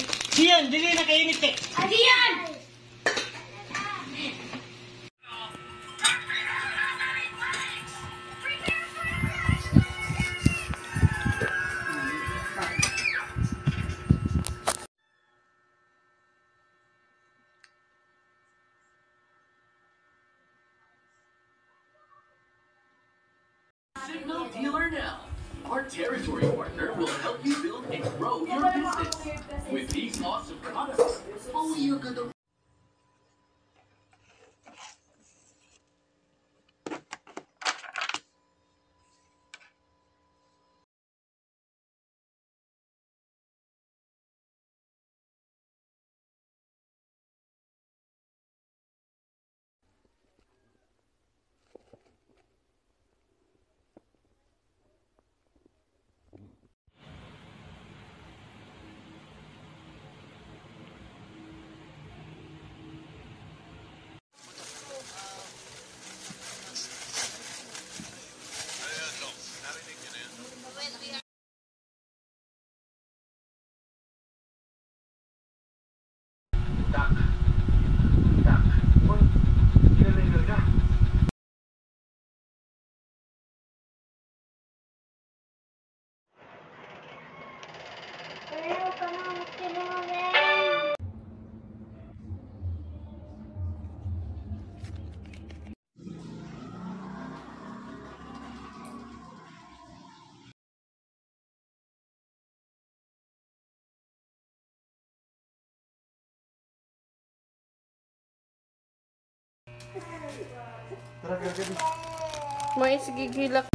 Siyan, dili na kainit eh. Adi yan! Signal Dealer Now. Our territory partner will help you build and grow your business. With these awesome products, only you're gonna May sige gilak.